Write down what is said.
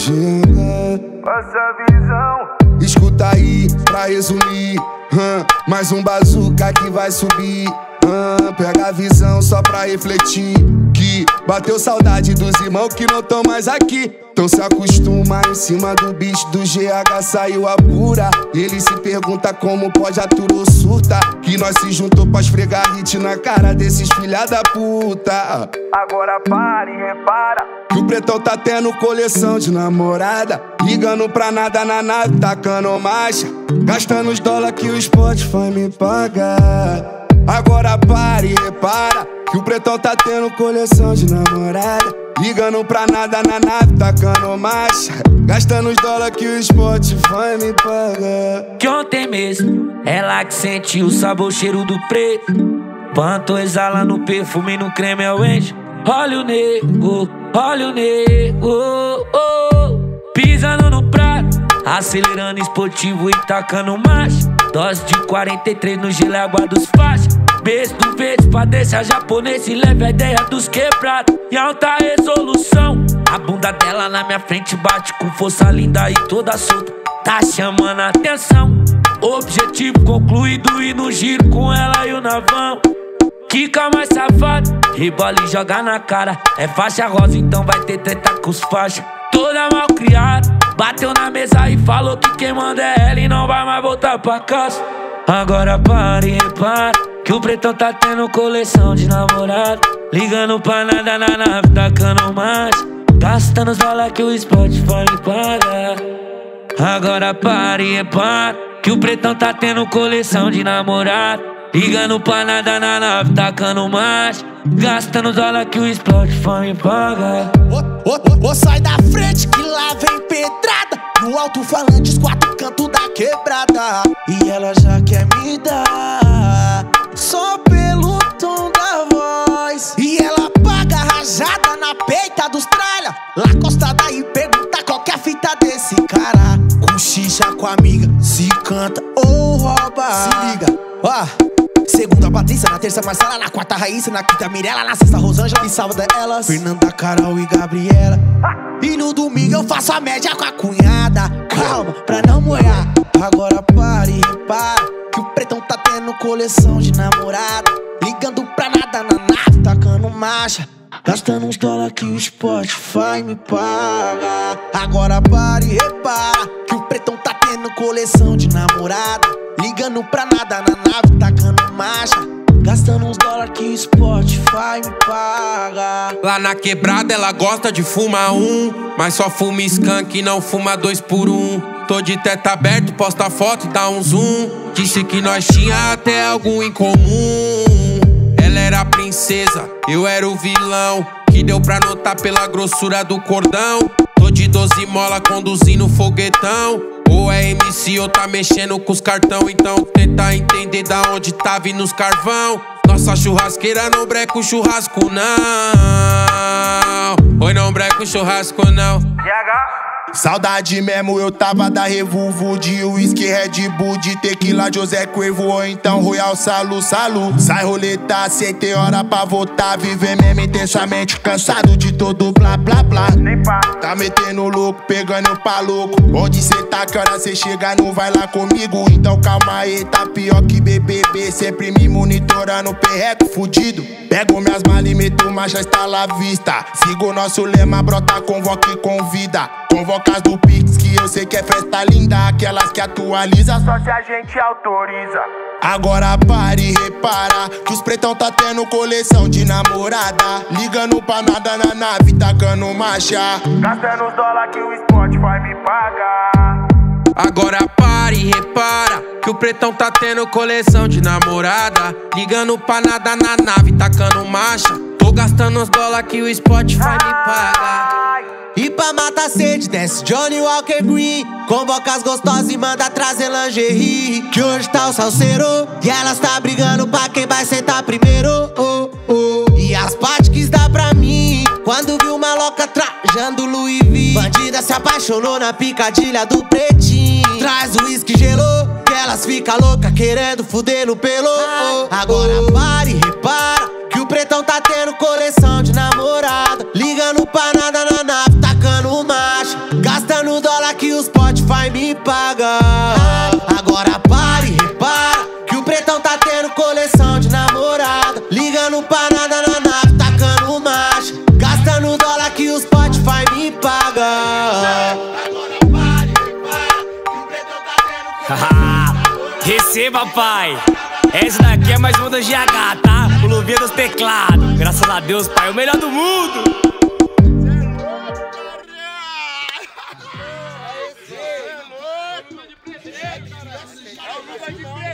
Gina. Passa visão. Escuta aí, pra resumir. Hum, mais um bazuca que vai subir. Hum, pega a visão só pra refletir. Que bateu saudade dos irmãos que não tão mais aqui. Então se acostuma em cima do bicho do GH saiu a pura. Ele se pergunta como pode a turo surta. Que nós se juntou pra esfregar hit na cara desses filha da puta. Agora pare e repara. Que o pretão tá tendo coleção de namorada. Ligando pra nada na nave, tacando marcha. Gastando os dólares que o Spotify me paga. Agora pare e repara. Que o pretão tá tendo coleção de namorada. Ligando pra nada na nave, tacando marcha. Gastando os dólares que o Spotify me paga. Que ontem mesmo, ela que sentiu o sabor, cheiro do preto. Panto exala no perfume, no creme é o anjo. Olha o nego, olha o nego. Oh, pisando no prato, acelerando esportivo e tacando marcha. Dose de 43 no gelo, é água dos faixas. Beijo do verde pra deixar japonês e leve a ideia dos quebrados. E alta resolução. A bunda dela na minha frente bate com força linda e toda solta. Tá chamando atenção. Objetivo concluído e no giro com ela e o navão. Kika mais safado, rebola e joga na cara. É faixa rosa, então vai ter treta com os faixas. Toda mal criada, bateu na mesa e falou que quem manda é ela e não vai mais voltar pra casa. Agora pare e repara que o pretão tá tendo coleção de namorado. Ligando pra nada na nave, tacando mais. Gastando os dólares que o Spotify me paga. Agora pare e repara que o pretão tá tendo coleção de namorado. Ligando pra nada na nave, tacando mais. Gastando dólar que o Spotify me paga. Ô, ô, ô, sai da frente que lá vem pedrada. No alto-falantes, quatro cantos da quebrada. E ela já quer me dar. Dos tralha. Lá costada e pergunta a fita desse cara. Cochicha com a amiga, se canta ou rouba. Se liga, ó. Segunda Patrícia, na terça Marcela, na quarta Raíssa, na quinta Mirella, na sexta Rosângela e sábado é elas. Fernanda, Carol e Gabriela. E no domingo eu faço a média com a cunhada. Calma, pra não molhar. Agora pare e repara que o pretão tá tendo coleção de namorada. Ligando pra nada na nave, tacando marcha. Gastando uns dólares que o Spotify me paga. Agora pare e repara que o pretão tá tendo coleção de namorada. Ligando pra nada na nave, tacando marcha. Gastando uns dólares que o Spotify me paga. Lá na quebrada ela gosta de fumar um, mas só fuma skunk não fuma dois por um. Tô de teto aberto, posta foto e dá um zoom. Disse que nós tinha até algo em comum. Princesa, eu era o vilão. Que deu pra notar pela grossura do cordão. Tô de 12 mola conduzindo foguetão. Ou é MC ou tá mexendo com os cartão. Então tenta entender da onde tá vindo os carvão. Nossa churrasqueira não breca o churrasco, não. Oi, não breca o churrasco, não. Saudade mesmo, eu tava da Revolvo De whisky, Red Bull, de tequila José Cuervo ou então Royal Salu, Salu. Sai roleta, sem ter hora pra voltar Viver mesmo intensamente, cansado de todo blá blá blá. Tá metendo louco, pegando pra louco. Onde cê tá, que hora cê chega, não vai lá comigo. Então calma aí, tá pior que BBB Sempre me monitorando, perreco fudido. Pego minhas malas e meto marcha, está lá vista. Sigo nosso lema, brota, convoca e convida Convocas do Pix, que eu sei que é festa linda Aquelas que atualiza Só se a gente autoriza. Agora pare e repara Que os pretão tá tendo coleção de namorada Ligando pra nada na nave, tacando marcha Gastando os dólares que o Spotify me paga. Agora pare e repara que o pretão tá tendo coleção de namorada. Ligando pra nada na nave, tacando marcha. Tô gastando os dólares que o Spotify me paga. E pra matar sede, desce Johnny Walker Green. Convoca as gostosas e manda trazer lingerie. Que hoje tá o salseiro. E elas tá brigando pra quem vai sentar primeiro. Oh, oh. E as partes quis dar pra mim. Quando viu uma loca trajando Louis V. Bandida se apaixonou na picadilha do pretinho. Traz o uísque gelou. Que elas fica louca querendo fuder no pelo. Oh, Agora pare e repara. Que o pretão tá tendo coleção tacando marcha. Gastando dólar que o Spotify me paga. Agora tendo coleção de namorada. Ligando pra nada na nave, tacando marcha. Gastando dólar que o Spotify me paga. Receba, pai. Essa daqui é mais uma do GH, tá? O Luvinha dos teclados. Graças a Deus, pai, o melhor do mundo. Ajuda de pé!